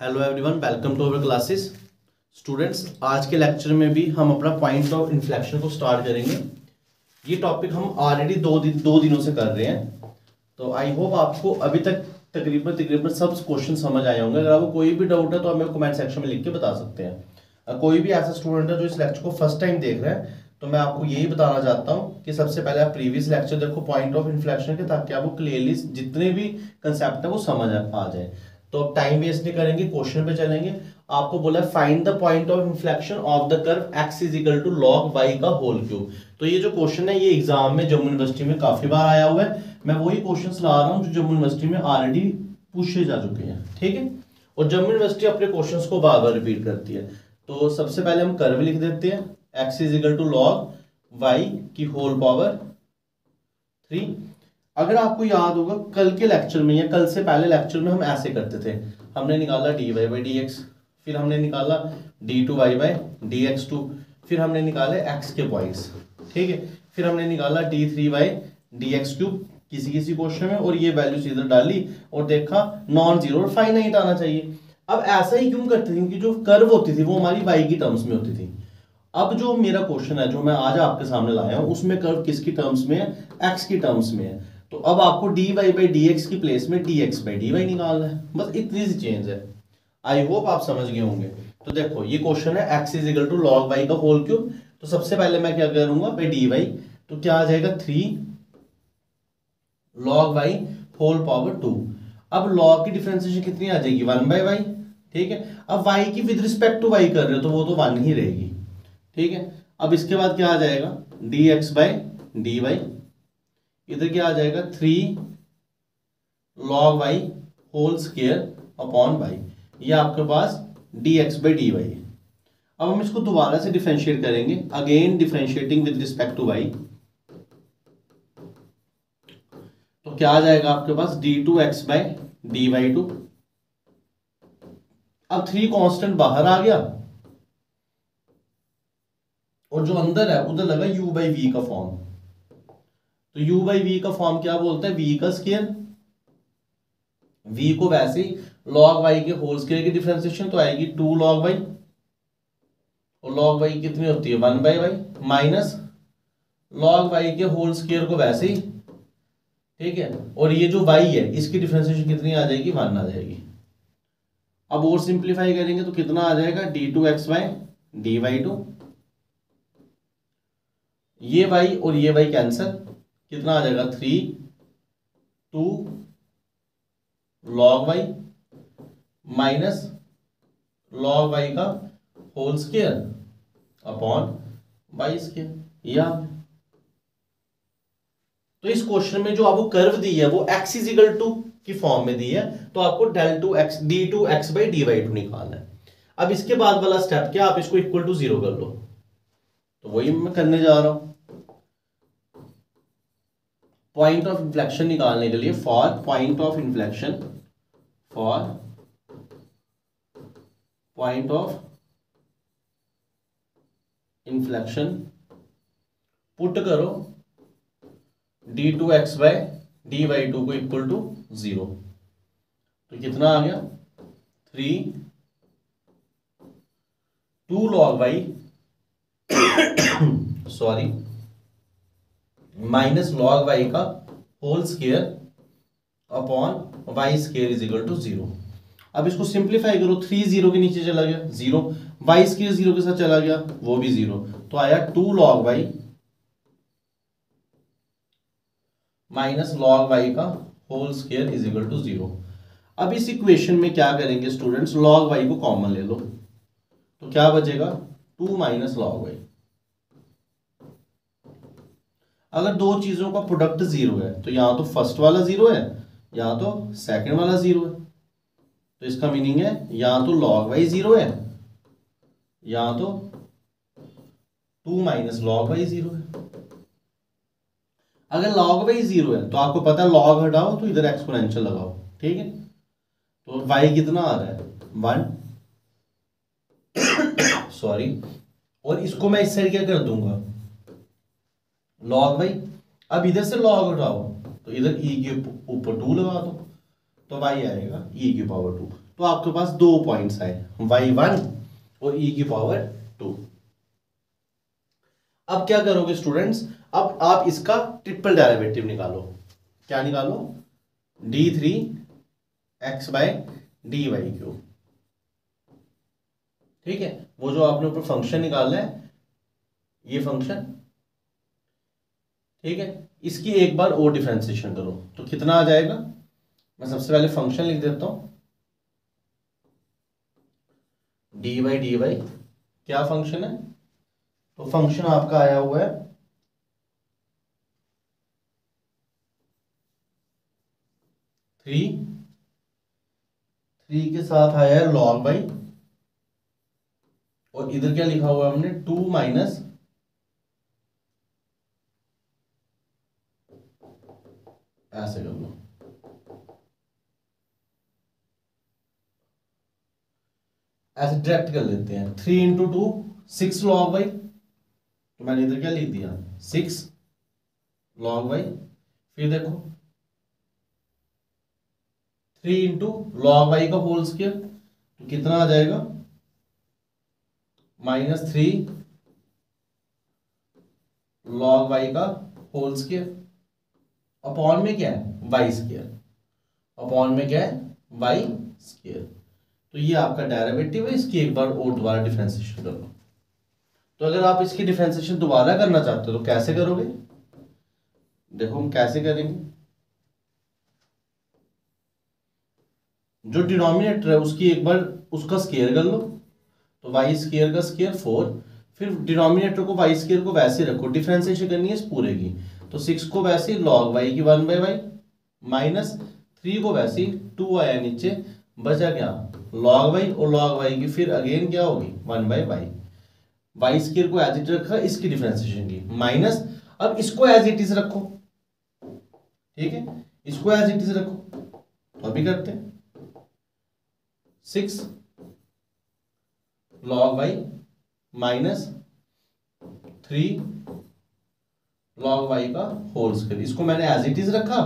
Hello everyone welcome to our classes students आज के lecture में भी हम अपना पॉइंट ऑफ़ इन्फ्लेक्शन को स्टार्ट करेंगे। ये टॉपिक हम ऑलरेडी दो दिन, दो दिनों से कर रहे हैं। तो आई होप आपको अभी तक तकरीबन तकरीबन सब क्वेश्चन समझ आए होंगे। अगर आपको कोई भी डाउट है तो हमें कमेंट सेक्शन में लिख के बता सकते हैं। कोई भी ऐसा स्टूडेंट है जो इस लेक्चर को फ़र्स्ट टाइम देख रहे हैं तो मैं आपको यही बताना चाहता हूँ कि सबसे पहले आप प्रीवियस लेक्चर देखो पॉइंट ऑफ़ इन्फ्लेक्शन के, ताकि आपको क्लियरली जितने भी कंसेप्ट है वो समझ आ जाए। तो अब टाइम वेस्ट नहीं करेंगे क्वेश्चन पे चलेंगे। आपको बोला find the point of inflection of the curve X is equal to log Y का होल क्यूब तो ये जो क्वेश्चन है, ये एग्ज़ाम में जम्मू यूनिवर्सिटी में काफ़ी बार आया हुआ है। मैं वही क्वेश्चन ला रहा हूँ जो जम्मू यूनिवर्सिटी में ऑलरेडी पूछे जा चुके हैं, ठीक है? और जम्मू यूनिवर्सिटी अपने क्वेश्चन को बार बार रिपीट करती है। तो सबसे पहले हम कर्व लिख देते हैं। X is equal to log Y की होल पावर थ्री अगर आपको याद होगा, कल के लेक्चर में या कल से पहले लेक्चर में हम ऐसे करते थे। हमने निकाला D Y by D X फिर हमने निकाला D two Y by D X two फिर हमने निकाले एक्स के पॉइंट्स ठीक है? फिर हमने निकाला D three Y D X cube किसी किसी क्वेश्चन में, और ये वैल्यूज़ इधर डाली और देखा नॉन ज़ीरो और फाइनाइट आना चाहिए। अब ऐसा ही क्यों करते थे? क्योंकि जो कर्व होती थी, वो हमारी वाई की टर्म्स में होती थी। अब जो मेरा क्वेश्चन है, जो मैं आज आपके सामने लाया हूँ, उसमें कर्व किसकी टर्म्स में है? एक्स की टर्म्स में है। तो अब आपको D Y by D X की प्लेस में D X by D Y निकालना है। बस इतनी सी चेंज है। आई होप आप समझ गए होंगे। तो देखो, ये क्वेश्चन है X is equal to log Y का होल क्यूब तो सबसे पहले मैं क्या करूँगा? भाई डी वाई तो क्या आ जाएगा? Three log Y whole power two अब लॉग की डिफ्रेंसिएशन कितनी आ जाएगी? वन बाई वाई ठीक है? अब वाई की विद रिस्पेक्ट टू वाई कर रहे हो तो वो तो वन ही रहेगी। ठीक है? अब इसके बाद क्या आ जाएगा? D X by D Y इधर क्या आ जाएगा? Three log Y whole square upon Y ये आपके पास D X by D Y है। अब हम इसको दोबारा से डिफ्रेंशिएट करेंगे। Again differentiating with respect to Y तो क्या आ जाएगा आपके पास? D two X by D Y two अब थ्री कांस्टेंट बाहर आ गया। और जो अंदर है, उधर लगा u बाई वी का फॉर्म तो u बाई वी का फॉर्म क्या बोलते हैं? V का स्केयर v को वैसे ही log y के होल स्केयर की डिफ्रेंसिएशन तो आएगी टू log y और log y कितनी होती है? One by Y minus log y के होल स्केयर को वैसे ही। ठीक है? और ये जो y है, इसकी डिफ्रेंसिएशन कितनी आ जाएगी? वन आ जाएगी। अब और सिंप्लीफाई करेंगे तो कितना आ जाएगा? D two X Y D Y two ये वाई और ये वाई कैंसिल कितना आ जाएगा? Three two log Y minus log Y का whole square upon Y square या। तो इस क्वेश्चन में जो आपको कर्व दी है, वो एक्स इजिकल टू की फॉर्म में दी है तो आपको del two X D two X by D Y two निकालना है। अब इसके बाद वाला स्टेप क्या आप इसको इक्वल टू ज़ीरो कर लो। तो वही मैं करने जा रहा हूँ। पॉइंट ऑफ़ इन्फ्लेक्शन निकालने के लिए for point of inflection for point of inflection put करो D two X by D Y two को इक्वल टू ज़ीरो तो कितना आ गया? Three two log Y sorry minus log Y का whole square upon Y square is equal to zero अब इसको simplify करो थ्री ज़ीरो के नीचे चला गया ज़ीरो वाई स्केयर ज़ीरो के साथ चला गया, वो भी ज़ीरो तो आया two log Y minus log Y का whole square is equal to zero अब इस इक्वेशन में क्या करेंगे स्टूडेंट्स लॉग वाई को कॉमन ले लो। तो क्या बचेगा? टू माइनस लॉग वाई अगर दो चीज़ों का प्रोडक्ट ज़ीरो है तो यहाँ तो फ़र्स्ट वाला ज़ीरो है, या तो सेकंड वाला ज़ीरो है। तो इसका मीनिंग है, या तो लॉग वाई ज़ीरो है, या तो two minus log Y zero है। अगर लॉग वाई ज़ीरो है तो आपको पता है लॉग हटाओ तो इधर एक्सपोनेंशियल लगाओ, ठीक है? तो वाई कितना आ रहा है? वन सॉरी और इसको मैं इस साइड क्या कर दूँगा? लॉग वाई अब इधर से लॉग उठाओ। तो इधर ई e के ऊपर टू लगा दो तो वाई आएगा ई e की पावर टू तो आपके पास दो पॉइंट्स आए वाई वन और ई e की पावर टू अब क्या करोगे स्टूडेंट्स अब आप इसका ट्रिपल डेरिवेटिव निकालो। क्या निकालो? D three x by d y cube ठीक है? वो जो आपने ऊपर फ़ंक्शन निकालना है, ये फ़ंक्शन ठीक है? इसकी एक बार और डिफ्रेंसिएशन करो। तो कितना आ जाएगा? मैं सबसे पहले फ़ंक्शन लिख देता हूँ। डी वाई डी वाई क्या फ़ंक्शन है? तो फ़ंक्शन आपका आया हुआ है। थ्री थ्री के साथ आया है लॉग बाई और इधर क्या लिखा हुआ है हमने? टू माइनस ऐसे कर लो ऐसे डायरेक्ट कर लेते हैं three into two six log by तो मैंने इधर क्या लिख दिया? सिक्स लॉग बाई फिर देखो थ्री इंटू लॉग वाई का होल स्केयर तो कितना आ जाएगा? माइनस थ्री लॉग वाई का होल स्केयर अपॉन में क्या है? वाई स्केयर अपॉन में क्या है? वाई स्केयर तो ये आपका डेरिवेटिव है, इसकी एक बार और दोबारा डिफ्रेंसिएशन कर लो। तो अगर आप इसकी डिफ्रेंसिएशन दोबारा करना चाहते हो तो कैसे करोगे? देखो हम कैसे करेंगे। जो डिनोमिनेटर है, उसकी एक बार उसका स्केयर कर लो। तो वाई स्केयर का स्केयर फोर फिर डिनोमिनेटर को वाई स्केयर को वैसे रखो। डिफ्रेंसिएशन करनी है इस पूरे की। तो सिक्स को वैसे लॉग वाई की one by y minus three को वैसे टू आया नीचे, बचा क्या? लॉग वाई और लॉग वाई की फिर अगेन क्या होगी? One by y y square को एज इट रखा, इसकी डिफ्रेंसिएशन की। माइनस अब इसको एज इट इज़ रखो। ठीक है? इसको एज इट इज़ रखो। तो अभी करते हैं। Six log y minus three log y का होल स्केयर इसको मैंने एज इट इज़ रखा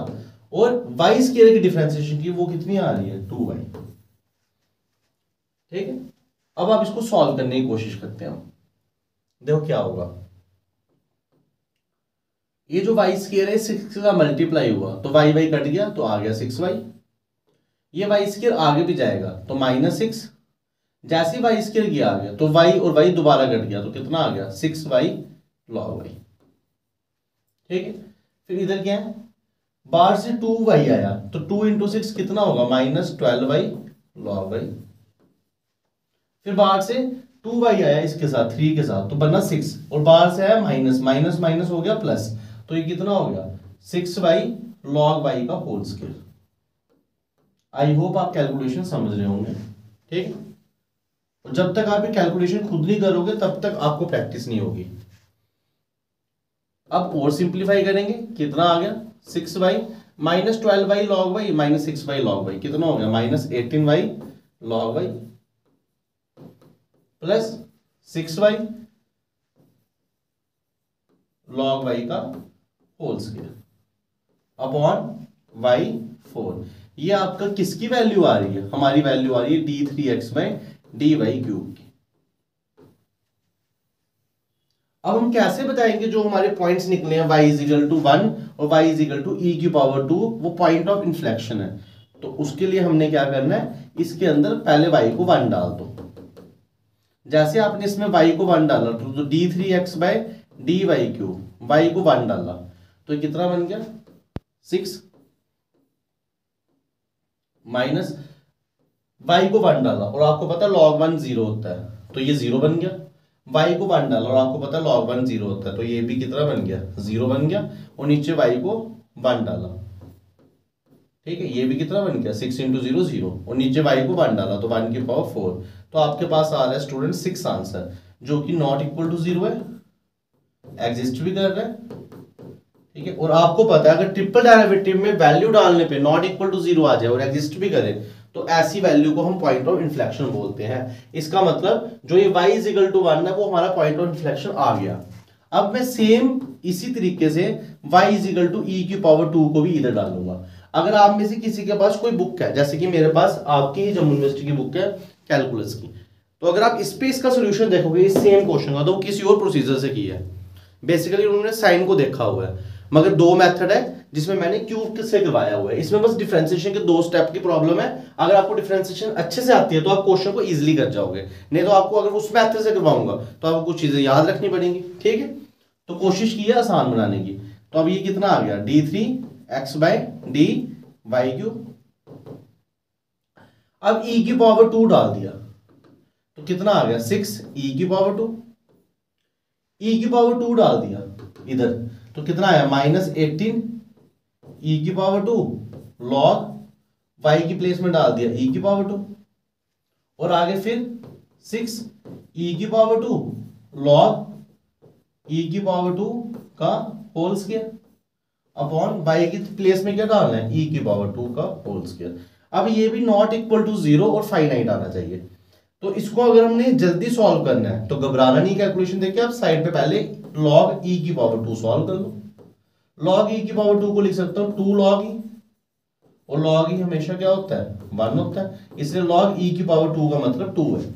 और वाई स्केयर की डिफ्रेंसिएशन की वो कितनी आ रही है? टू वाई ठीक है? अब आप इसको सॉल्व करने की कोशिश करते हैं देखो क्या होगा। ये जो वाई स्केयर है सिक्स का मल्टीप्लाई हुआ तो वाई वाई कट गया तो आ गया सिक्स वाई ये वाई स्केयर आगे भी जाएगा तो माइनस सिक्स जैसे वाई स्केयर गया आ गया तो वाई और वाई दोबारा कट गया तो कितना आ गया? सिक्स वाई लॉग वाई ठीक है? फिर इधर क्या है? बाहर से टू वाई आया तो टू इंटू सिक्स कितना होगा? Minus twelve y log y. फिर बाहर से टू वाई आया इसके साथ थ्री के साथ तो बना सिक्स और बाहर से आया माइनस माइनस माइनस हो गया प्लस तो ये कितना हो गया? सिक्स वाई लॉग वाई का होल स्केयर आई होप आप कैलकुलेशन समझ रहे होंगे। ठीक? जब तक आप ये कैलकुलेशन खुद नहीं करोगे, तब तक आपको प्रैक्टिस नहीं होगी। अब और सिंप्लीफाई करेंगे। कितना आ गया? Six y minus twelve y log y minus six y log y कितना हो गया? Minus eighteen y log y plus six y log y का whole square upon y four ये आपका किसकी वैल्यू आ रही है? हमारी वैल्यू आ रही है d three x by d y cube की। अब हम कैसे बताएँगे जो हमारे पॉइंट्स निकले हैं, y is equal to one और y is equal to e की पावर टू वो पॉइंट ऑफ़ इन्फ्लेक्शन है। तो उसके लिए हमने क्या करना है? इसके अंदर पहले y को वन डाल दो। जैसे आपने इसमें y को वन डाला तो d three x by d y cube y को वन डाला। तो कितना बन गया? सिक्स माइनस वाई को वन डाला। और आपको पता है लॉग वन ज़ीरो होता है। तो ये ज़ीरो बन गया। वाई को वन डाला और आपको पता है लॉग वन ज़ीरो होता है तो ये भी कितना बन गया? ज़ीरो बन गया और नीचे वाई को वन डाला। ठीक है, ये भी कितना बन गया? सिक्स इंटू ज़ीरो ज़ीरो और नीचे वाई को वन डाला तो वन की पावर फोर तो आपके पास आ रहा है स्टूडेंट सिक्स आंसर जो कि नॉट इक्वल टू ज़ीरो है। एग्जिस्ट भी कर रहा है। ठीक है, और आपको पता है, अगर ट्रिपल डेरिवेटिव में वैल्यू डालने पे नॉट इक्वल टू ज़ीरो आ जाए और एग्जिस्ट भी करे तो ऐसी वैल्यू को हम पॉइंट ऑफ़ इन्फ्लेक्शन बोलते हैं। इसका मतलब जो ये y is equal to one है, वो हमारा पॉइंट ऑफ़ इन्फ्लेक्शन आ गया। अब मैं सेम इसी तरीके से y is equal to e की पावर टू को भी इधर डालूँगा अगर आप में से किसी के पास कोई बुक है, जैसे कि मेरे पास आपकी जम्मू यूनिवर्सिटी की बुक है कैलकुलस की। तो अगर आप इस पे इसका सोल्यूशन देखोगे इस सेम क्वेश्चन का तो किसी और प्रोसीजर से किया है। बेसिकली उन्होंने साइन को देखा हुआ है, मगर दो मेथड है जिसमें मैंने क्यूब से करवाया हुआ है। इसमें बस डिफरेंशिएशन के दो स्टेप की प्रॉब्लम है। अगर आपको डिफरेंशिएशन अच्छे से आती है तो आप क्वेश्चन को इजीली कर जाओगे। नहीं तो आपको अगर उस मेथड से करवाऊँगा तो आपको कुछ चीज़ें याद रखनी पड़ेंगी, ठीक है? तो कोशिश की है आसान बनाने की। तो अब ये कितना आ गया? D three x by d y cube अब ई e की पावर टू डाल दिया। तो कितना आ गया? सिक्स ई e की पावर टू ई की पावर टू डाल दिया। इधर। तो कितना आया? माइनस एटीन ई की पावर टू लॉग वाई की प्लेस में डाल दिया ई की पावर टू और आगे फिर सिक्स ई की पावर टू लॉग ई की पावर टू का होल स्केयर अपॉन वाई की प्लेस में क्या डालना है? ई की पावर टू का होल स्केयर अब ये भी नॉट इक्वल टू ज़ीरो और फाइनाइट आना चाहिए। तो इसको अगर हमने जल्दी सॉल्व करना है तो घबराना नहीं कैलकुलेशन देखिए आप साइड पे पहले लॉग ई की पावर टू सॉल्व कर लो। लॉग ई की पावर टू को लिख सकता हो टू लॉग ई और लॉग ई हमेशा क्या होता है? वन होता है। इसलिए लॉग ई की पावर टू का मतलब टू है।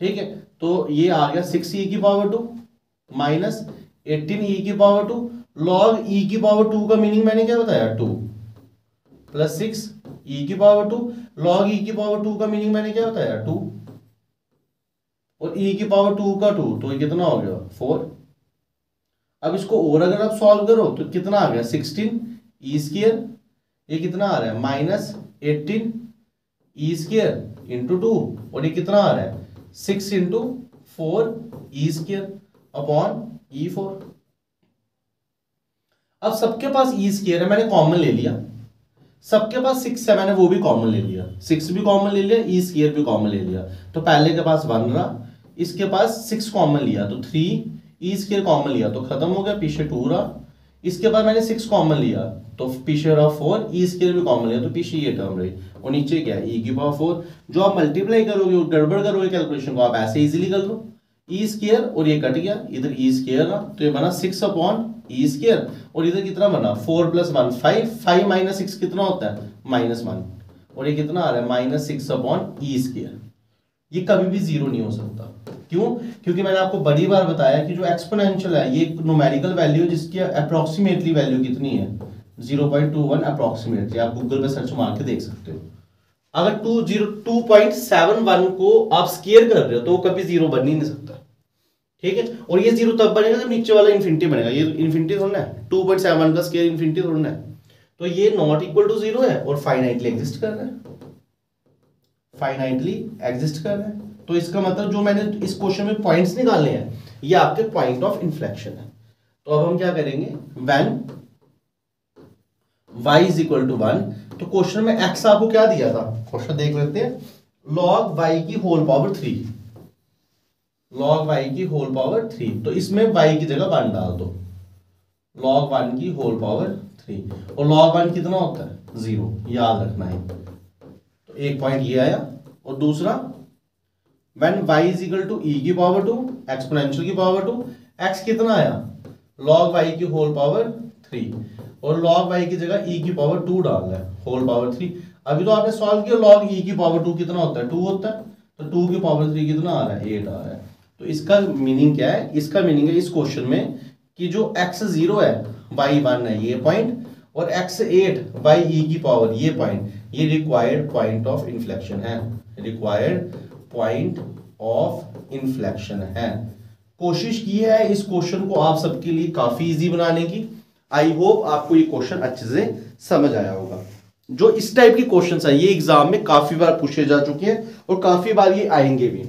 ठीक है? तो ये आ गया सिक्स ई की power two minus eighteen e की पावर टू लॉग ई की पावर टू का मीनिंग मैंने क्या बताया? टू प्लस सिक्स ई की पावर टू लॉग ई की पावर टू का मीनिंग मैंने क्या बताया? टू और ई की पावर टू का टू तो ये कितना हो गया? फोर अब इसको और अगर आप सॉल्व करो तो कितना आ गया? सिक्सटीन ई स्केयर ये कितना आ रहा है? Minus eighteen e square into two और ये कितना आ रहा है? Six into four e square upon e four अब सबके पास ई स्केयर है, मैंने कॉमन ले लिया। सबके पास सिक्स है, मैंने वो भी कॉमन ले लिया। सिक्स भी कॉमन ले लिया ई स्केयर भी कॉमन ले लिया। तो पहले के पास वन रहा, इसके पास सिक्स कॉमन लिया तो थ्री ई स्केयर कॉमन लिया। तो खत्म हो गया पीछे टू रहा। इसके बाद मैंने सिक्स कॉमन लिया। तो पीछे रहा फोर ई स्केयर भी कॉमन लिया। तो पीछे ये टर्म रही। और नीचे क्या ई e की पावर फोर जो आप मल्टीप्लाई करोगे गड़बड़ करोगे कैलकुलेशन को, आप ऐसे इजीली कर लो। ई स्केयर और ये कट गया। इधर ई स्केयर रहा। तो ये बना सिक्स अपॉन ई स्केयर और इधर कितना बना? Four plus one five five minus six कितना होता है? माइनस वन और ये कितना आ रहा है? Minus six upon e square ये कभी भी ज़ीरो नहीं हो सकता। क्यों? क्योंकि मैंने आपको बड़ी बार बताया कि जो एक्सपोनेंशियल है, ये न्यूमेरिकल वैल्यू जिसकी अप्रोक्सीमेटली वैल्यू कितनी है? Zero point two one approximately आप गूगल पे सर्च मार के देख सकते हो। अगर two zero two point seven one को आप स्केयर कर रहे हो तो कभी ज़ीरो बन ही नहीं सकता। ठीक है? और ये ज़ीरो तब बनेगा जब नीचे वाला इन्फिनिटी बनेगा। ये इन्फिनिटी थोड़ा है। टू पॉइंट सेवन का स्केयर इन्फिनिटी थोड़ा है। तो ये नॉट इक्वल टू ज़ीरो है और फाइनाइटली एग्जिस्ट कर रहा है। फाइनाइटली एग्जिस्ट कर रहा है। तो इसका मतलब जो मैंने इस क्वेश्चन में पॉइंट्स निकालने हैं, ये आपके पॉइंट ऑफ़ इन्फ्लेक्शन है। तो अब हम क्या करेंगे? When y is equal to one तो क्वेश्चन में x आपको क्या दिया था? क्वेश्चन देख लेते हैं। log y की whole power three log y की होल पावर थ्री तो इसमें वाई की जगह वन डाल दो। लॉग वन की होल पावर थ्री और लॉग वन कितना होता है? ज़ीरो याद रखना है। तो एक पॉइंट ये आया। और दूसरा when y is equal to e की पावर टू एक्सपोनेंशियल की पावर टू एक्स कितना आया? लॉग वाई की होल पावर थ्री और लॉग वाई की जगह ई e की पावर टू डालना है होल पावर थ्री अभी तो आपने सॉल्व किया लॉग ई की पावर टू कितना होता है? टू होता है। तो टू की पावर थ्री कितना आ रहा है? एट आ रहा है। तो इसका मीनिंग क्या है? इसका मीनिंग है इस क्वेश्चन में कि जो एक्स ज़ीरो है, y वन है, ये पॉइंट और x एट y e की पावर ये पॉइंट ये रिक्वायर्ड पॉइंट ऑफ़ इन्फ्लेक्शन है। रिक्वायर्ड पॉइंट ऑफ़ इन्फ्लेक्शन है। कोशिश की है इस क्वेश्चन को आप सबके लिए काफ़ी इजी बनाने की। आई होप आपको ये क्वेश्चन अच्छे से समझ आया होगा। जो इस टाइप के क्वेश्चन है, ये एग्ज़ाम में काफ़ी बार पूछे जा चुके हैं और काफ़ी बार ये आएँगे भी।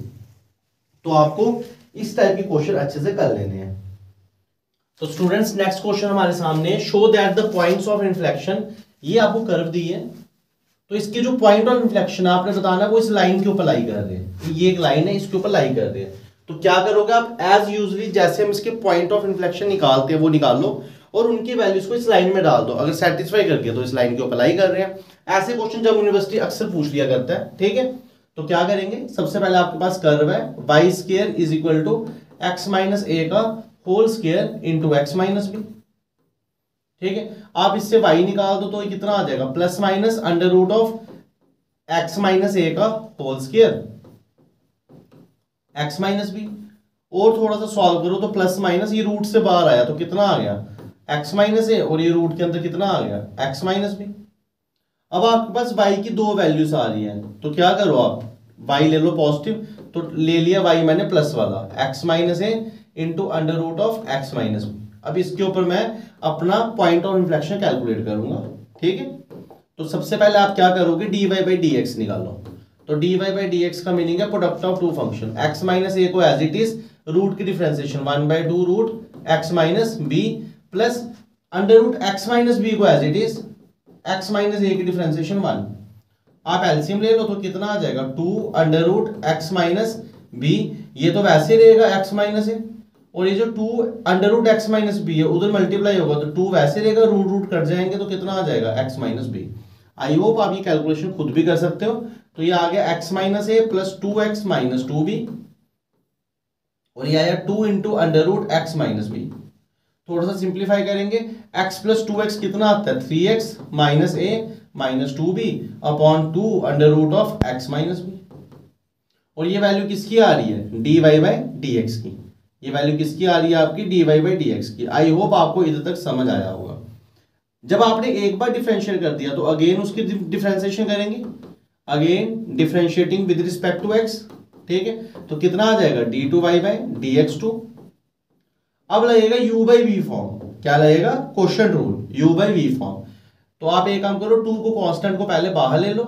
तो आपको इस टाइप के क्वेश्चन अच्छे से कर लेने हैं। तो स्टूडेंट्स नेक्स्ट क्वेश्चन हमारे सामने show that the points of inflection ये आपको कर्व दी है। तो इसके जो पॉइंट ऑफ़ इन्फ्लेक्शन आपने बताना, वो इस लाइन के ऊपर लाई कर रहे हैं। ये एक लाइन है, इसके ऊपर लाई कर रहे हैं। तो क्या करोगे आप? एज यूजली जैसे हम इसके पॉइंट ऑफ़ इन्फ्लेक्शन निकालते हैं, वो निकाल लो और उनकी वैल्यूज़ को इस लाइन में डाल दो। अगर सेटिस्फाई कर दिया तो इस लाइन के ऊपर लाई कर रहे हैं। ऐसे क्वेश्चन जब यूनिवर्सिटी अक्सर पूछ लिया करता है, ठीक है? तो क्या करेंगे? सबसे पहले आपके पास कर्व है। Y square is equal to x minus a का whole square into x minus b ठीक है? आप इससे वाई निकाल दो तो कितना आ जाएगा? Plus minus under root of x minus a का whole square x minus b और थोड़ा सा सॉल्व करो तो प्लस माइनस ये रूट से बाहर आया तो कितना आ गया? एक्स माइनस ए और ये रूट के अंदर कितना आ गया? एक्स माइनस बी अब आपके पास वाई की दो वैल्यूज़ आ रही हैं। तो क्या करो आप? वाई ले लो पॉजिटिव तो ले लिया वाई मैंने प्लस वाला। X minus a into under root of x minus b अब इसके ऊपर मैं अपना पॉइंट ऑफ़ इन्फ्लेक्शन कैलकुलेट करूँगा, ठीक है? तो सबसे पहले आप क्या करोगे? D y by d x निकालो तो d y by d x का मीनिंग है product of two function x minus a को एज इट इज़ रूट की differentiation one by two root x minus b plus under root x minus b को as it is x minus a की differentiation one आप एल्सियम ले लो तो कितना आ जाएगा? Two under root x minus b ये तो वैसे रहेगा एक्स माइनस ए और ये जो two under root x minus b है, उधर मल्टीप्लाई होगा तो टू वैसे रहेगा रूट रूट कट जाएँगे तो कितना आ जाएगा x minus b I hope आप ये कैलकुलेशन खुद भी कर सकते हो। तो ये आ गया x minus a plus two x minus two b और ये आया two into under root x minus b थोड़ा सा सिंप्लीफाई करेंगे। x प्लस टू एक्स कितना आता है? Three x minus a minus two b upon two under root of x minus b और ये वैल्यू किसकी आ रही है? D y by d x की। ये वैल्यू किसकी आ रही है आपकी? D y by d x की। आई होप आपको इधर तक समझ आया होगा। जब आपने एक बार डिफ्रेंशिएट कर दिया तो अगेन उसकी डिफ्रेंशिएशन करेंगे। Again differentiating with respect to x ठीक है? तो कितना आ जाएगा? D two y by d x two अब लगेगा यू बाई वी फॉर्म क्या लगेगा? Question rule u by v form तो आप एक काम करो टू को कांस्टेंट को पहले बाहर ले लो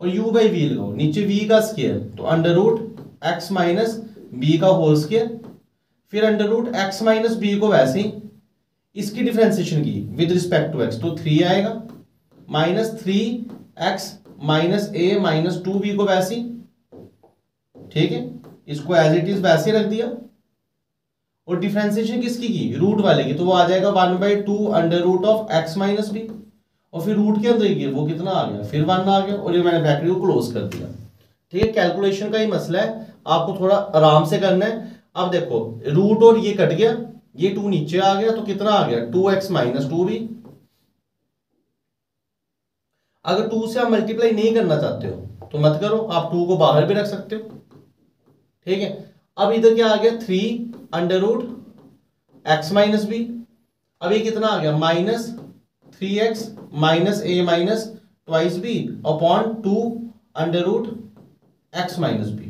और यू बाई वी लो नीचे वी का स्केयर तो under root x minus b का होल स्केयर फिर under root x minus b को वैसे ही इसकी डिफ्रेंसिएशन की विद रिस्पेक्ट टू एक्स तो थ्री आएगा minus three x minus a minus two b को वैसे ही ठीक है? इसको एज इट इज़ वैसे रख दिया। और डिफ्रेंसिएशन किसकी की? रूट वाले की तो वो आ जाएगा one by two under root of x minus b और फिर रूट के अंदर ही वो कितना आ गया? फिर वन आ गया, और ये मैंने ब्रैकेट को क्लोज कर दिया। ठीक है? कैलकुलेशन का ही मसला है। आपको थोड़ा आराम से करना है। अब देखो रूट और ये कट गया, ये टू नीचे आ गया तो कितना आ गया? टू एक्स माइनस टू भी। अगर टू से आप मल्टीप्लाई नहीं करना चाहते हो तो मत करो, आप टू को बाहर भी रख सकते हो। ठीक है? अब इधर क्या आ गया? Three under root x minus b अब ये कितना आ गया? Minus three x minus a minus twice b upon two under root x minus b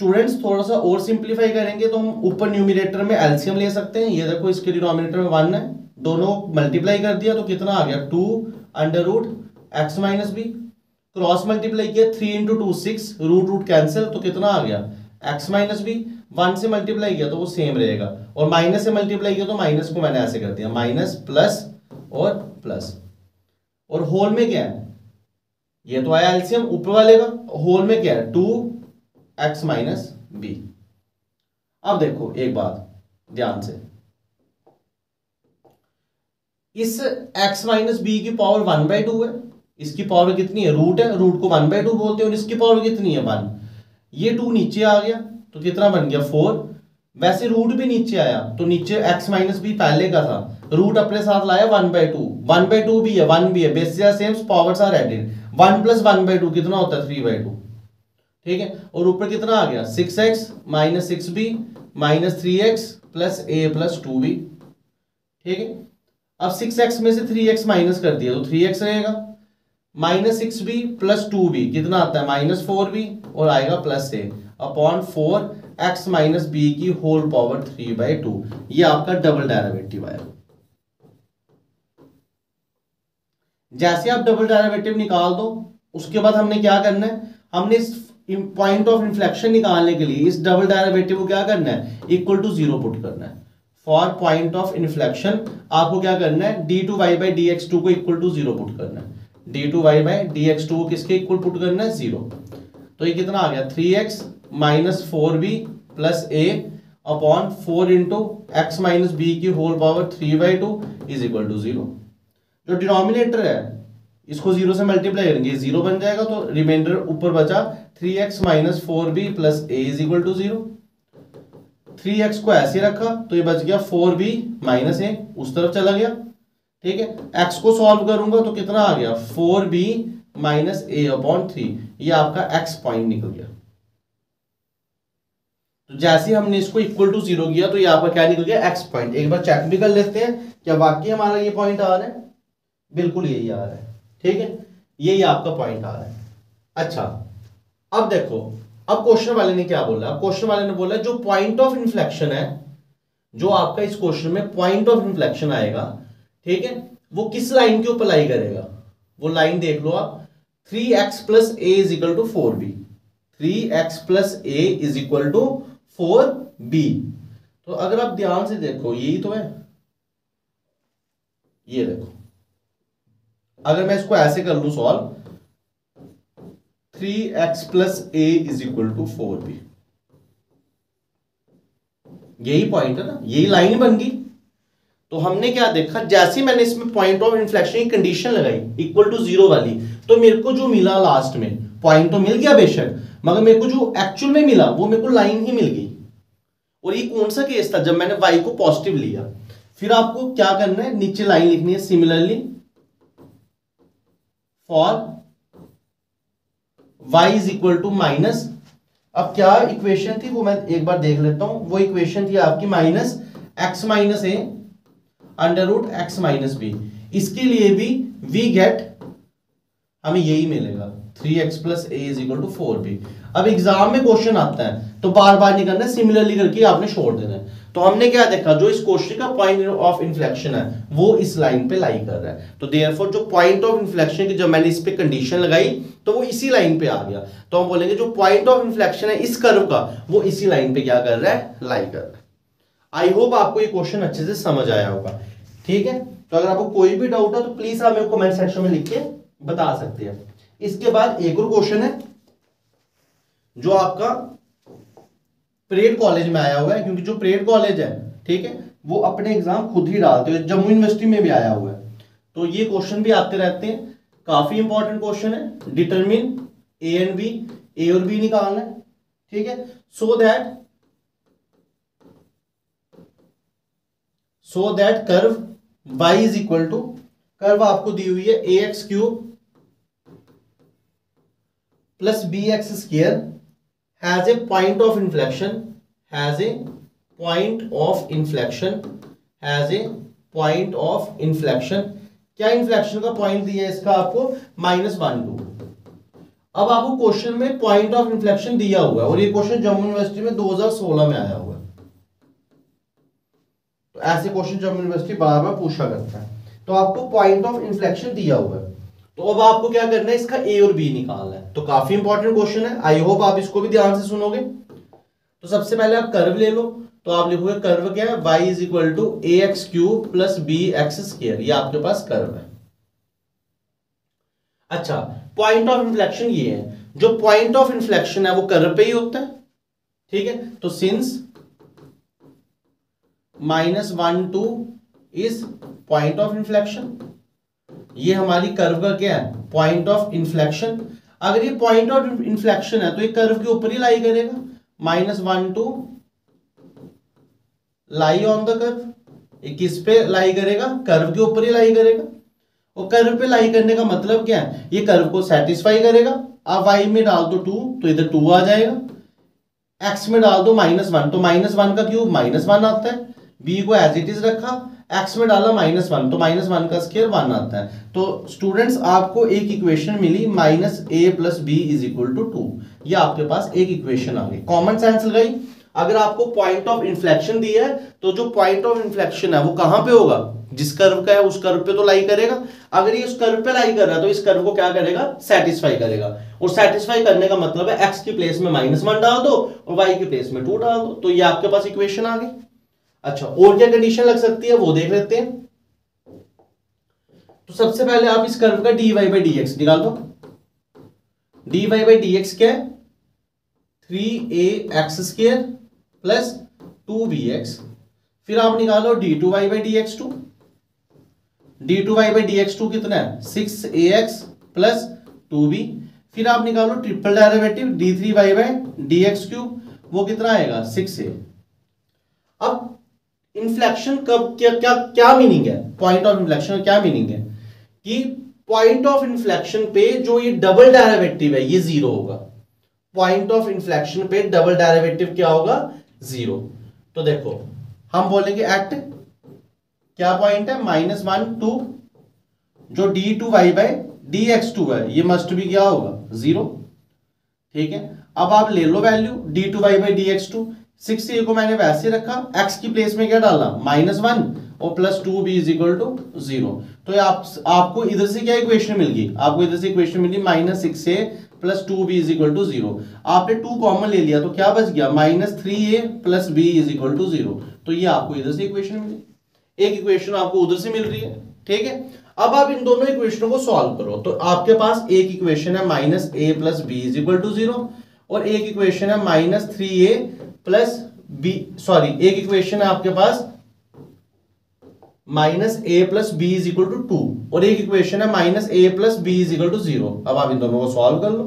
students थोड़ा सा और सिंप्लीफाई करेंगे तो हम ऊपर न्यूमिनेटर में एल्सियम ले सकते हैं। ये देखो, इसके डिनोमिनेटर में वन है। दोनों मल्टीप्लाई कर दिया तो कितना आ गया? Two under root x minus b cross multiply किया three into two six root root cancel तो कितना आ गया? एक्स माइनस बी वन से मल्टीप्लाई किया तो वो सेम रहेगा। और माइनस से मल्टीप्लाई किया तो माइनस को मैंने ऐसे कर दिया। माइनस प्लस और प्लस और होल में क्या है? ये तो आया एल्सियम ऊपर वाले का। होल में क्या है? टू एक्स माइनस बी अब देखो एक बात ध्यान से। इस x माइनस बी की पावर वन बाई टू है। इसकी पावर कितनी है? रूट है। रूट को वन बाई टू बोलते हैं और इसकी पावर कितनी है? वन ये टू नीचे आ गया तो कितना बन गया? फोर वैसे रूट भी नीचे आया तो नीचे x माइनस बी पहले का था। रूट अपने साथ लाया one by two one by two भी है वन भी है। Basis same powers are added one plus one by two कितना होता है? थ्री बाई टू ठीक है? और ऊपर कितना आ गया? Six x minus six b minus three x plus a plus two b ठीक है? अब सिक्स एक्स में से थ्री एक्स माइनस कर दिया तो थ्री एक्स रहेगा। Minus six b plus two b कितना आता है? माइनस फोर बी और आएगा plus a upon four x minus b की whole power three by two ये आपका डबल डेरिवेटिव आएगा जैसे आप डबल डेरिवेटिव निकाल दो, उसके बाद हमने क्या करना है? हमने इस पॉइंट ऑफ़ इन्फ्लेक्शन निकालने के लिए इस डबल डेरिवेटिव को क्या करना है? इक्वल टू ज़ीरो पुट करना है। फॉर पॉइंट ऑफ़ इन्फ्लेक्शन आपको क्या करना है? D two y by d x two को इक्वल टू ज़ीरो पुट करना है। D two y by d x two को किसके इक्वल पुट करना है? ज़ीरो तो ये कितना आ गया? Three x minus four b plus a upon four into x minus b की whole power three by two is equal to zero जो डिनोमिनेटर है, इसको ज़ीरो से मल्टीप्लाई करेंगे ज़ीरो बन जाएगा तो रिमाइंडर ऊपर बचा three x minus four b plus a is equal to zero three x को ऐसे रखा तो ये बच गया फोर बी माइनस ए उस तरफ़ चला गया। ठीक है? एक्स को सॉल्व करूँगा तो कितना आ गया? Four b minus a upon three ये आपका एक्स पॉइंट निकल गया। तो जैसे हमने इसको इक्वल टू ज़ीरो किया तो ये आपका क्या निकल गया? एक्स पॉइंट एक बार चेक भी कर लेते हैं क्या वाकई हमारा ये पॉइंट आ रहा है। बिल्कुल यही आ रहा है। ठीक है? यही आपका पॉइंट आ रहा है। अच्छा। अब देखो, अब क्वेश्चन वाले ने क्या बोला? क्वेश्चन वाले ने बोला, जो पॉइंट ऑफ़ इन्फ्लेक्शन है, जो आपका इस क्वेश्चन में पॉइंट ऑफ़ इन्फ्लेक्शन आएगा, ठीक है? वो किस लाइन के ऊपर लाई करेगा? वो लाइन देख लो आप। Three x plus a is equal to four b three x plus a is equal to four b तो अगर आप ध्यान से देखो, यही तो है। ये देखो। अगर मैं इसको ऐसे कर लू solve three x plus a is equal to four b यही पॉइंट है ना? यही लाइन बन गई। तो हमने क्या देखा? जैसे मैंने इसमें पॉइंट ऑफ़ इन्फ्लेक्शन की कंडीशन लगाई इक्वल टू ज़ीरो वाली तो मेरे को जो मिला लास्ट में पॉइंट तो मिल गया बेशक, मगर मेरे को जो एक्चुअल में मिला, वो मेरे को लाइन ही मिल गई। और ये कौन सा केस था? जब मैंने वाई को पॉजिटिव लिया। फिर आपको क्या करना है? नीचे लाइन लिखनी है similarly for y is equal to minus अब क्या इक्वेशन थी वो मैं एक बार देख लेता हूँ। वो इक्वेशन थी आपकी minus x minus a under root x minus b इसके लिए भी वी गेट हमें यही मिलेगा। Three x plus a is equal to four b अब एग्ज़ाम में क्वेश्चन आता है तो बार बार नहीं करना सिमिलरली करके आपने छोड़ देना है। तो हमने क्या देखा, जो इस क्वेश्चन का पॉइंट ऑफ़ इन्फ्लेक्शन है, वो इस लाइन पे लाई कर रहा है। तो देयरफॉर जो पॉइंट ऑफ़ इन्फ्लेक्शन की, जब मैंने इस पे कंडीशन लगाई तो वो इसी लाइन पे आ गया। तो हम बोलेंगे, जो पॉइंट ऑफ़ इन्फ्लेक्शन है इस कर्व का, वो इसी लाइन पे क्या कर रहा है? लाई कर रहा है। आई होप आपको ये क्वेश्चन अच्छे से समझ आया होगा। ठीक है? तो अगर आपको कोई भी डाउट है तो प्लीज़ आप मेरे कमेंट सेक्शन में लिख के बता सकते हैं। इसके बाद एक और क्वेश्चन है, जो आपका परेड कॉलेज में आया हुआ है, क्योंकि जो परेड कॉलेज है, ठीक है, वो अपने एग्ज़ाम खुद ही डालते हैं, जम्मू यूनिवर्सिटी में भी आया हुआ है। तो ये क्वेश्चन भी आते रहते हैं। काफ़ी इंपॉर्टेंट क्वेश्चन है। Determine a and b a और बी निकालना है, ठीक है? So that so that curve y is equal to curve आपको दी हुई है a x cube plus b x square has a point of inflection has a point of inflection has a point of inflection क्या inflection का point दिया है इसका आपको? माइनस वन टू अब आपको क्वेश्चन में पॉइंट ऑफ़ इन्फ्लेक्शन दिया हुआ है और ये क्वेश्चन जम्मू यूनिवर्सिटी में 2016 में आया हुआ है। तो ऐसे क्वेश्चन जम्मू यूनिवर्सिटी बार बार पूछा करता है। तो आपको पॉइंट ऑफ़ इन्फ्लेक्शन दिया हुआ है। तो अब आपको क्या करना है, इसका ए और बी निकालना है। तो काफ़ी इंपॉर्टेंट क्वेश्चन है। आई होप आप इसको भी ध्यान से सुनोगे। तो सबसे पहले आप कर्व ले लो। तो आप लिखोगे कर्व क्या है? Y is equal to a x cube plus b x square ये आपके पास कर्व है। अच्छा पॉइंट ऑफ़ इन्फ्लेक्शन ये है। जो पॉइंट ऑफ़ इन्फ्लेक्शन है, वो कर्व पे ही होता है। ठीक है? तो since minus one two is point of inflection ये हमारी कर्व का क्या है? पॉइंट ऑफ़ इन्फ्लेक्शन अगर ये पॉइंट ऑफ़ इन्फ्लेक्शन है तो ये कर्व के ऊपर ही लाई करेगा। Minus one two lie on the curve ये किस पे लाई करेगा? कर्व के ऊपर ही लाई करेगा। और कर्व पे लाई करने का मतलब क्या है? ये कर्व को सेटिस्फाई करेगा। आप वाई में डाल दो टू तो इधर टू आ जाएगा। एक्स में डाल दो माइनस वन तो माइनस वन का क्यूब माइनस वन आता है। बी को एज इट इज़ रखा। एक्स में डाला माइनस वन तो माइनस वन का स्केयर वन आता है। तो स्टूडेंट्स आपको एक equation milli minus a plus b is equal to two ये आपके पास एक इक्वेशन आ गई। कॉमन सेंस लगाई अगर आपको पॉइंट ऑफ़ इन्फ्लेक्शन दिया है तो जो पॉइंट ऑफ़ इन्फ्लेक्शन है, वो कहाँ पे होगा? जिस कर्व का है, उस कर्व पे तो लाई करेगा। अगर ये उस कर्व पे लाई कर रहा है तो इस कर्व को क्या करेगा? सेटिस्फाई करेगा। और सेटिस्फाई करने का मतलब है एक्स की प्लेस में माइनस वन डाल दो और वाई की प्लेस में टू डाल दो। तो ये आपके पास इक्वेशन आ गई। अच्छा और क्या कंडीशन लग सकती है? वो देख लेते हैं। तो सबसे पहले आप इस कर्व का d y by d x निकाल दो। D y by d x क्या है? Three a x square plus two b x फिर आप निकालो d two y by d x two d two y by d x two कितना है? Six a x plus two b फिर आप निकालो triple derivative d three y by d x cube वो कितना आएगा? सिक्स ए अब इन्फ्लेक्शन कब, क्या क्या क्या मीनिंग है? पॉइंट ऑफ़ इन्फ्लेक्शन क्या मीनिंग है? कि पॉइंट ऑफ़ इन्फ्लेक्शन पे जो ये डबल डेरिवेटिव है, ये ज़ीरो होगा। पॉइंट ऑफ़ इन्फ्लेक्शन पे डबल डेरिवेटिव क्या होगा? ज़ीरो तो देखो, हम बोलेंगे एट क्या पॉइंट है? माइनस वन टू जो d two y by d x two है ये मस्ट भी क्या होगा? ज़ीरो ठीक है? अब आप ले लो value d two y by d x two six a को मैंने वैसे रखा एक्स की प्लेस में क्या डाला माइनस वन और plus two b is equal to zero तो आप, आपको इधर से क्या इक्वेशन मिल गई? आपको इधर से equation milli minus six a plus two b is equal to zero आपने टू कॉमन ले लिया तो क्या बच गया? Minus three a plus b is equal to zero तो ये आपको इधर से इक्वेशन मिली। एक इक्वेशन आपको उधर से मिल रही है, ठीक है? अब आप इन दोनों इक्वेशनों को सॉल्व करो। तो आपके पास एक इक्वेशन है minus a plus b is equal to zero और एक इक्वेशन है minus three a plus b sorry एक इक्वेशन है आपके पास minus a plus b is equal to two और एक इक्वेशन है minus a plus b is equal to zero अब आप इन दोनों को सॉल्व कर लो।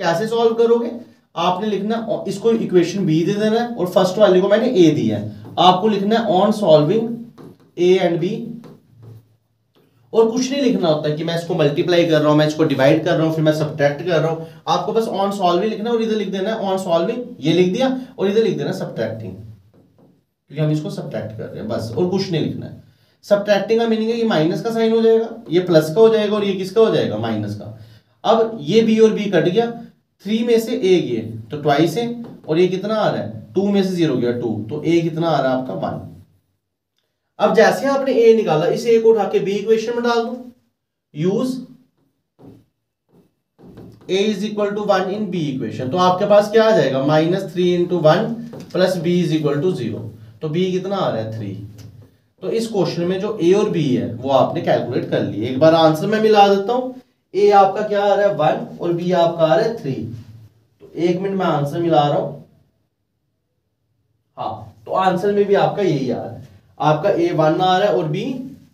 कैसे सॉल्व करोगे? आपने लिखना इसको इक्वेशन बी दे देना है, और फ़र्स्ट वाले को मैंने ए दिया है। आपको लिखना है on solving a and b और कुछ नहीं लिखना होता कि मैं इसको मल्टीप्लाई कर रहा हूँ, मैं इसको डिवाइड कर रहा हूँ, फिर मैं सब्ट्रैक्ट कर रहा हूँ। आपको बस ऑन सॉल्विंग लिखना और इधर लिख देना ऑन सॉल्विंग ये लिख दिया और इधर लिख देना सब्ट्रैक्टिंग क्योंकि हम इसको सब्ट्रैक्ट कर रहे हैं, बस, और कुछ नहीं लिखना है। सब्ट्रैक्टिंग का मीनिंग है ये माइनस का साइन हो जाएगा, ये प्लस का हो जाएगा और ये किसका हो जाएगा? माइनस का। अब ये बी और बी कट गया थ्री में से ए गए तो ट्वाइस है, और ये कितना आ रहा है? टू में से ज़ीरो गया टू तो ए कितना आ रहा है आपका वन अब जैसे आपने ए निकाला, इस ए को उठा के बी इक्वेशन में डाल दो। Use a is equal to one in b equation तो आपके पास क्या आ जाएगा? Minus three into one plus b is equal to zero तो बी कितना आ रहा है? थ्री तो इस क्वेश्चन में जो ए और बी है, वो आपने कैलकुलेट कर लिया एक बार आंसर में मिला देता हूँ। ए आपका क्या आ रहा है? वन और बी आपका आ रहा है? थ्री तो एक मिनट में आंसर मिला रहा हूँ। हाँ तो आंसर में भी आपका यही आ रहा है। आपका ए वन आ रहा है और बी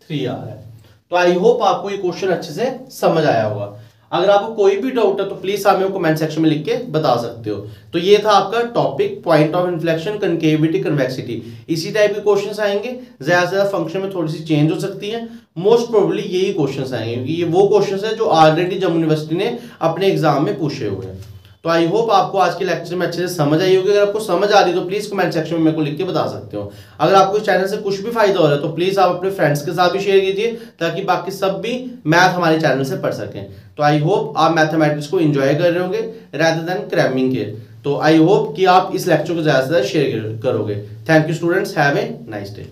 थ्री आ रहा है। तो आई होप आपको ये क्वेश्चन अच्छे से समझ आया होगा। अगर आपको कोई भी डाउट है तो प्लीज़ आप मेरे कमेंट सेक्शन में लिख के बता सकते हो। तो ये था आपका topic point of inflection concavity convexity इसी टाइप के क्वेश्चन आएँगे। ज़्यादा से ज़्यादा फ़ंक्शन में थोड़ी सी चेंज हो सकती है। मोस्ट प्रोबेबली यही क्वेश्चन आएँगे, क्योंकि ये वो क्वेश्चन है जो ऑलरेडी जम्मू यूनिवर्सिटी ने अपने एग्ज़ाम में पूछे हुए हैं। तो आई होप आपको आज के लेक्चर में अच्छे से समझ आई होगी। अगर आपको समझ आ रही तो प्लीज़ कमेंट सेक्शन में मेरे को लिख के बता सकते हो। अगर आपको इस चैनल से कुछ भी फ़ायदा हो रहा है तो प्लीज़ आप अपने फ्रेंड्स के साथ भी शेयर कीजिए, ताकि बाकी सब भी मैथ हमारे चैनल से पढ़ सकें। तो आई होप आप मैथमेटिक्स को इंजॉय कर रहे होंगे रेदर देन क्रैमिंग के। तो आई होप कि आप इस लेक्चर को ज़्यादा से ज़्यादा शेयर करोगे। Thank you students have a nice day